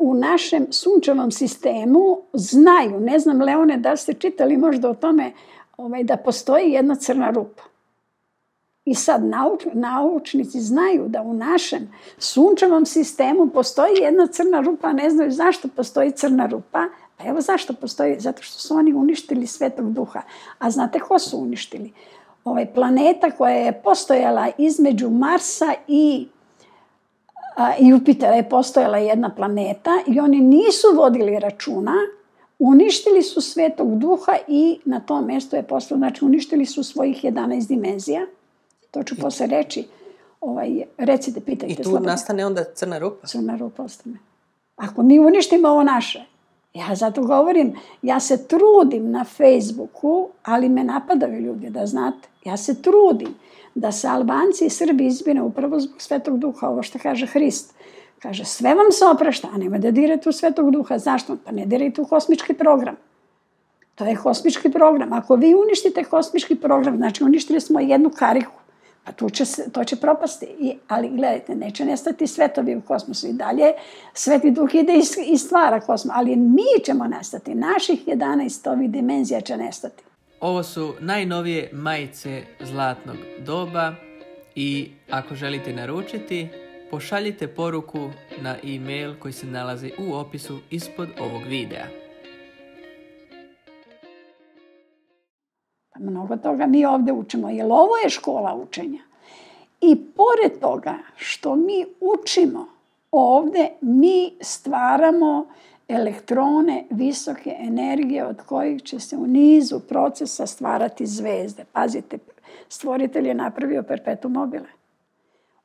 u našem sunčevom sistemu znaju, ne znam Leone da li ste čitali možda o tome, ovaj, da postoji jedna crna rupa. I sad nauč, naučnici znaju da u našem sunčevom sistemu postoji jedna crna rupa, ne znaju zašto postoji crna rupa. Pa evo zašto postoji, zato što su oni uništili svetog duha. A znate ko su uništili? Ovaj planeta koja je postojala između Marsa i Jupitera je postojala jedna planeta i oni nisu vodili računa, uništili su svetog duha i na tom mjestu je postao, znači uništili su svojih 11 dimenzija – To ću posle reći. Ovaj, recite, pitajte. I tu slobodno. nastane onda crna rupa? Crna rupa ostane. Ako mi uništimo ovo naše, ja zato govorim, ja se trudim na Facebooku, ali me napadaju ljudi, da znate. Ja se trudim da se Albanci i Srbi izbine upravo zbog Svetog Duha, ovo što kaže Hrist. Kaže, sve vam se oprašta, a nema da dirate u Svetog Duha. Zašto? Pa ne dirajte u kosmički program. To je kosmički program. Ako vi uništite kosmički program, znači uništili smo jednu kariku. A tu će, to će propasti. I, ali gledajte, neće nestati svetovi u kosmosu i dalje. Sveti duh ide i, i stvara kosmos, ali mi ćemo nestati. Naših 11 ovih dimenzija će nestati. Ovo su najnovije majice zlatnog doba i ako želite naručiti, pošaljite poruku na e-mail koji se nalazi u opisu ispod ovog videa. Mnogo toga mi ovde učimo, jer ovo je škola učenja. I pored toga što mi učimo ovde, mi stvaramo elektrone visoke energije od kojih će se u nizu procesa stvarati zvezde. Pazite, stvoritelj je napravio perpetu mobile.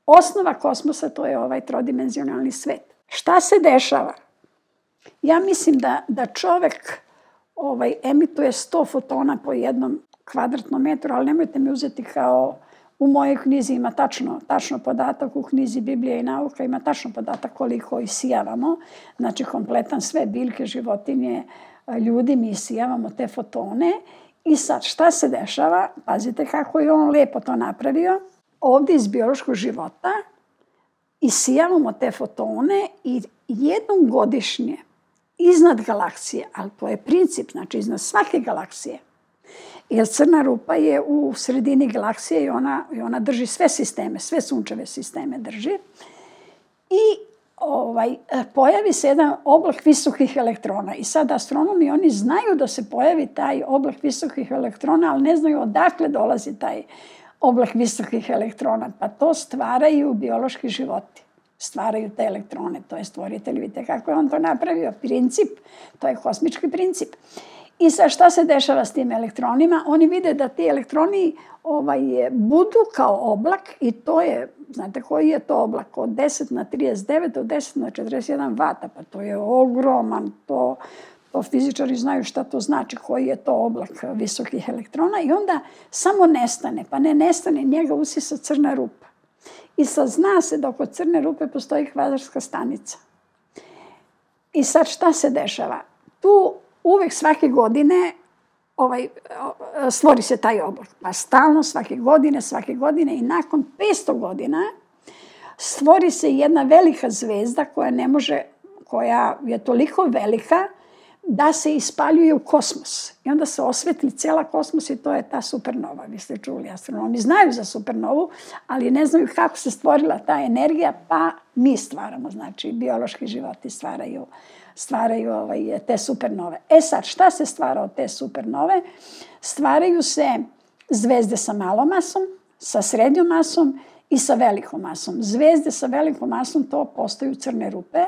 Osnova kosmosa to je ovaj trodimenzionalni svet. Šta se dešava? Ja mislim da, da čovek ovaj, emituje 100 fotona po jednom kvadratnom metru, ali nemojte mi uzeti kao u mojoj knjizi ima tačno, tačno podatak, u knjizi Biblija i nauka ima tačno podatak koliko isijavamo, znači kompletan sve biljke, životinje, ljudi, mi isijavamo te fotone i sad šta se dešava? Pazite kako je on lepo to napravio. Ovde iz biološkog života isijavamo te fotone i jednom godišnje iznad galaksije, ali to je princip, znači iznad svake galaksije, Jer crna rupa je u sredini galaksije i ona, i ona drži sve sisteme, sve sunčeve sisteme drži. I ovaj, pojavi se jedan oblak visokih elektrona. I sad astronomi, oni znaju da se pojavi taj oblak visokih elektrona, ali ne znaju odakle dolazi taj oblak visokih elektrona. Pa to stvaraju biološki životi. Stvaraju te elektrone, to je stvoritelj. Vidite kako je on to napravio. Princip, to je kosmički princip. I sa šta se dešava s tim elektronima? Oni vide da ti elektroni ovaj, budu kao oblak i to je, znate koji je to oblak? Od 10 na 39 od 10 na 41 vata, pa to je ogroman, to, to fizičari znaju šta to znači, koji je to oblak visokih elektrona i onda samo nestane, pa ne nestane, njega usisa crna rupa. I sad zna se da oko crne rupe postoji kvadarska stanica. I sad šta se dešava? Tu uvek svake godine ovaj, stvori se taj oblak. Pa stalno svake godine, svake godine i nakon 500 godina stvori se jedna velika zvezda koja ne može, koja je toliko velika da se ispaljuje u kosmos. I onda se osvetli cela kosmos i to je ta supernova. Vi ste čuli, astronomi znaju za supernovu, ali ne znaju kako se stvorila ta energija, pa mi stvaramo, znači biološki životi stvaraju uh, stvaraju ovaj, te supernove. E sad, šta se stvara od te supernove? Stvaraju se zvezde sa malom masom, sa srednjom masom i sa velikom masom. Zvezde sa velikom masom to postaju crne rupe.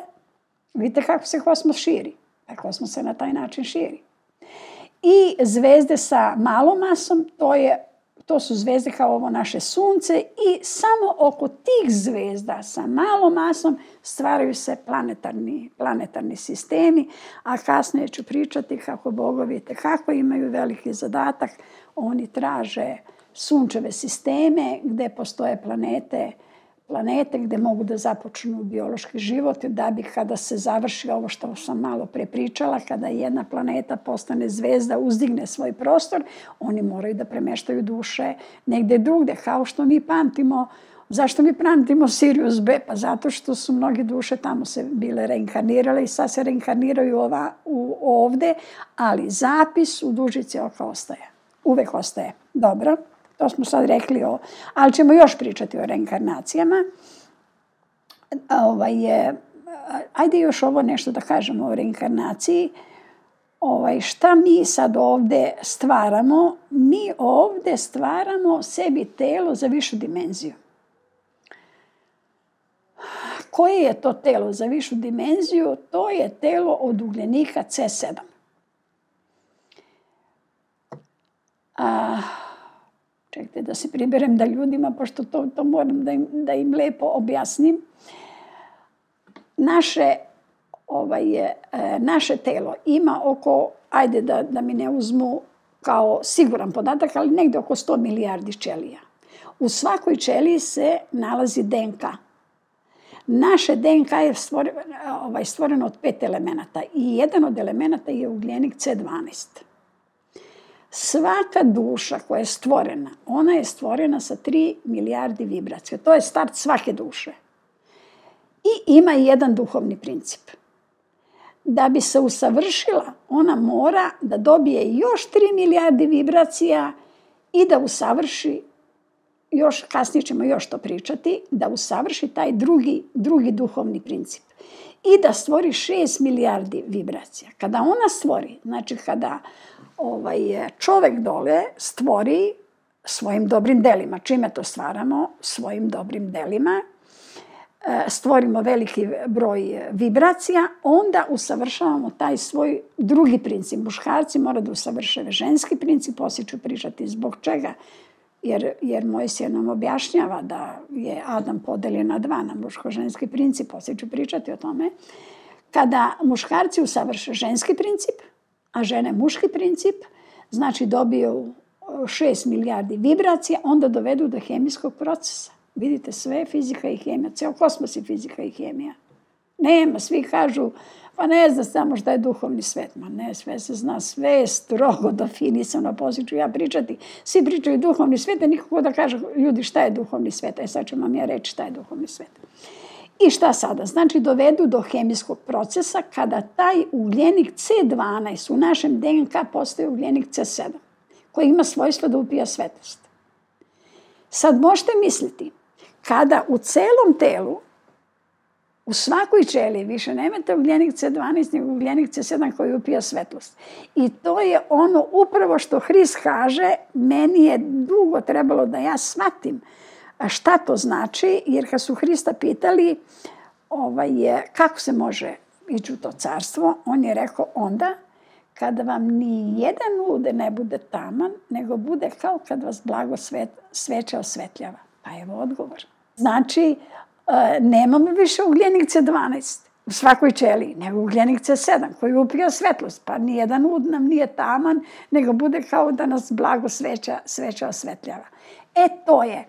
Vidite kako se kosmos širi. A kosmos se na taj način širi. I zvezde sa malom masom, to je To su zvezde kao ovo naše sunce i samo oko tih zvezda sa malom masom stvaraju se planetarni, planetarni sistemi, a kasnije ću pričati kako bogovi kako imaju veliki zadatak. Oni traže sunčeve sisteme gde postoje planete planete gde mogu da započnu biološki život da bi kada se završi ovo što sam malo prepričala, kada jedna planeta postane zvezda, uzdigne svoj prostor, oni moraju da premeštaju duše negde drugde, kao što mi pamtimo Zašto mi pamtimo Sirius B? Pa zato što su mnogi duše tamo se bile reinkarnirale i sad se reinkarniraju ova, u, ovde, ali zapis u dužici oka ostaje. Uvek ostaje. Dobro, to smo sad rekli o... Ali ćemo još pričati o reinkarnacijama. Ovaj, je, ajde još ovo nešto da kažemo o reinkarnaciji. Ovaj, šta mi sad ovde stvaramo? Mi ovde stvaramo sebi telo za višu dimenziju. Koje je to telo za višu dimenziju? To je telo od ugljenika C7. A, čekajte da se priberem da ljudima, pošto to, to moram da im, da im lepo objasnim. Naše, ovaj, je, naše telo ima oko, ajde da, da mi ne uzmu kao siguran podatak, ali negde oko 100 milijardi ćelija. U svakoj ćeliji se nalazi DNK. Naše DNK je stvoreno, ovaj, stvoreno od pet elemenata i jedan od elemenata je ugljenik C12. Svaka duša koja je stvorena, ona je stvorena sa 3 milijardi vibracija. To je start svake duše. I ima jedan duhovni princip. Da bi se usavršila, ona mora da dobije još 3 milijardi vibracija i da usavrši još kasnije ćemo još to pričati, da usavrši taj drugi, drugi duhovni princip i da stvori 6 milijardi vibracija. Kada ona stvori, znači kada ovaj, čovek dole stvori svojim dobrim delima, čime to stvaramo? Svojim dobrim delima, e, stvorimo veliki broj vibracija, onda usavršavamo taj svoj drugi princip. Muškarci mora da usavršave ženski princip, poslije ću pričati zbog čega jer, jer Mojsije nam objašnjava da je Adam podeljen na dva, na muško-ženski princip, poslije ću pričati o tome. Kada muškarci usavrše ženski princip, a žene muški princip, znači dobiju 6 milijardi vibracija, onda dovedu do hemijskog procesa. Vidite, sve je fizika i hemija, ceo kosmos je fizika i hemija. Nema, svi kažu, Pa ne zna samo šta je duhovni svet. Ma ne, sve se zna, sve je strogo definisano, poslije ću ja pričati. Svi pričaju duhovni svet, a nikako da kaže ljudi šta je duhovni svet. E sad ću vam ja reći šta je duhovni svet. I šta sada? Znači dovedu do hemijskog procesa kada taj ugljenik C12 u našem DNK postaje ugljenik C7 koji ima svojstvo da upija svetlost. Sad možete misliti, kada u celom telu U svakoj ćeliji više nemate ugljenik C12 nego ugljenik C7 koji upija svetlost. I to je ono upravo što Hris kaže, meni je dugo trebalo da ja shvatim šta to znači, jer kad su Hrista pitali ovaj, kako se može ići u to carstvo, on je rekao onda kada vam ni jedan lude ne bude taman, nego bude kao kad vas blago svet, sveća osvetljava. Pa evo odgovor. Znači, E, nemamo više ugljenik C12 u svakoj ćeliji, nego ugljenik C7 koji upija svetlost, pa nijedan ud nam nije taman, nego bude kao da nas blago sveća, sveća osvetljava. E to je,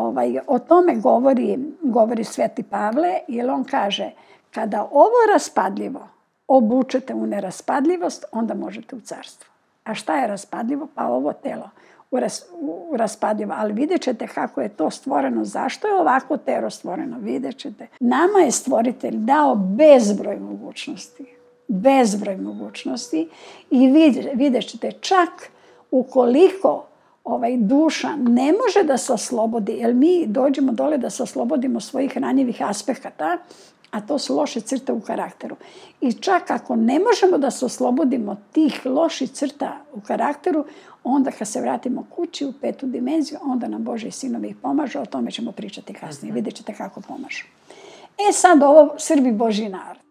ovaj, o tome govori, govori Sveti Pavle, jer on kaže, kada ovo raspadljivo obučete u neraspadljivost, onda možete u carstvo. A šta je raspadljivo? Pa ovo telo u raspadljivo. Ali vidjet ćete kako je to stvoreno. Zašto je ovako tero stvoreno? Vidjet ćete. Nama je stvoritelj dao bezbroj mogućnosti. Bezbroj mogućnosti. I vidjet ćete čak ukoliko ovaj duša ne može da se oslobodi, jer mi dođemo dole da se oslobodimo svojih ranjivih aspekata, a to su loše crte u karakteru. I čak ako ne možemo da se oslobodimo tih loših crta u karakteru, onda kad se vratimo kući u petu dimenziju, onda nam Boži sinovi pomažu, o tome ćemo pričati kasnije, vidjet ćete kako pomažu. E sad ovo Srbi Boži narod.